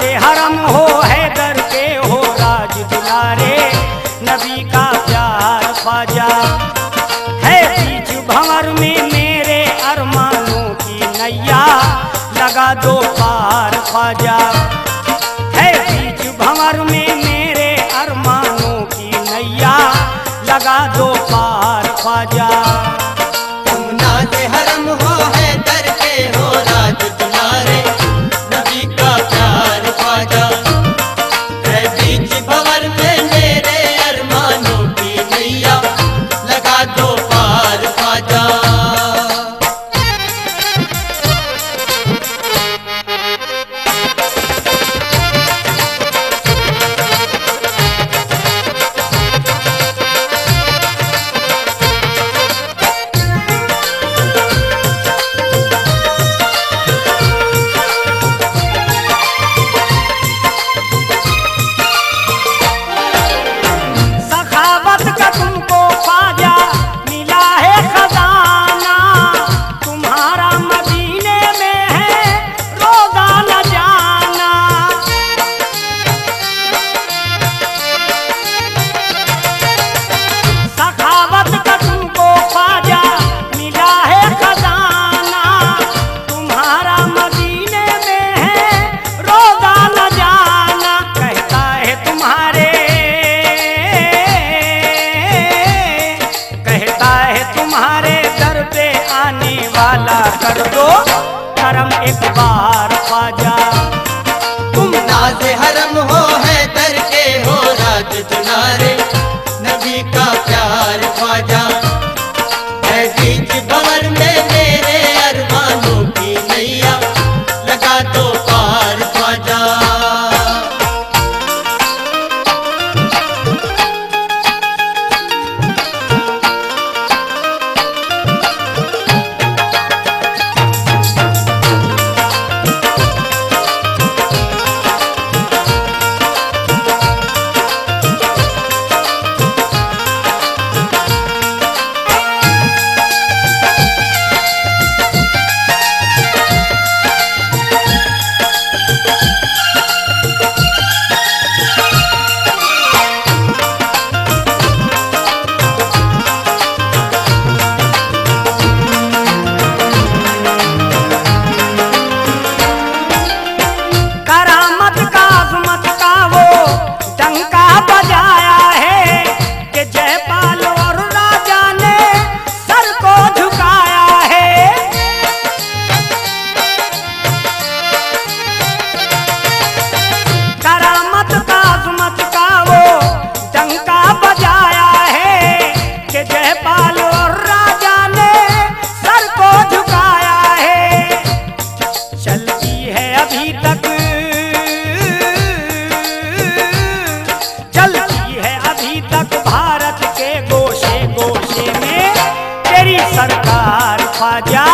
से हरम हो है दर के, हो राज दुलारे। नबी का प्यार बाजा है बीच भंवर में मेरे अरमानों की नैया। लगा दो पार बाजा है बीच भंवर में मेरे अरमानों की नैया। लगा दो पार बाजा राजा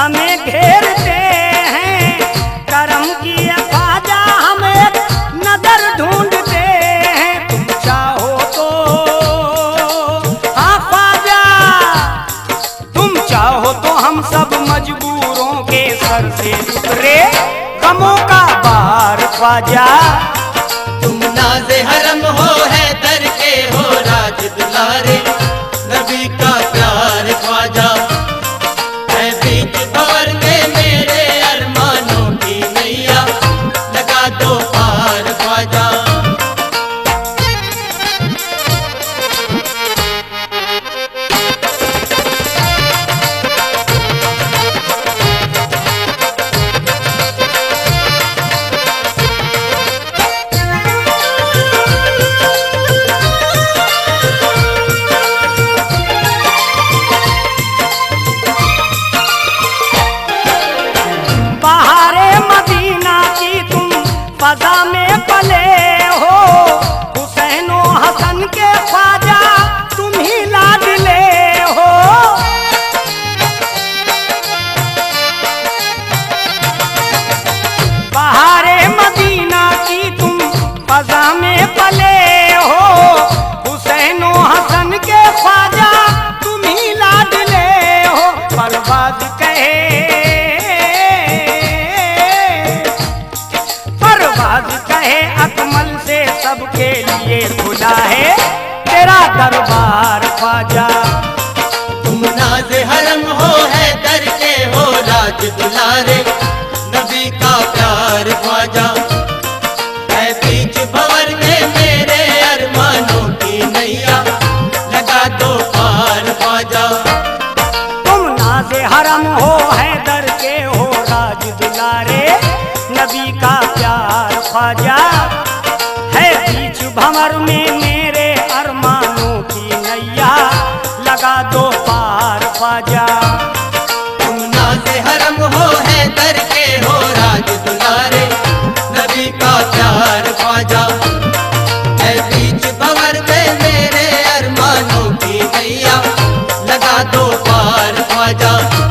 हमें घेरते हैं। करम की ख्वाजा हमें नज़र ढूंढते हैं। तुम चाहो तो हाँ तुम चाहो तो हम सब मजबूरों के सर से उतरे। गमों का बार ख्वाजा। तुम नाजे हरम हो है दर के हो राज दुलारे। खुला है तेरा दरबार ख्वाजा। तुम नाजे हरम हो है दर के हो राज दुलारे, नबी का प्यार ख्वाजा। है बीच भवर में मेरे अरमानों की नैया लगा दो पार बाजा। उमना से हरम हो है, दर के हो राज दुलारे। नबी का प्यार बाजा। बीच मेरे अरमानों की नैया लगा दो पार बाजा।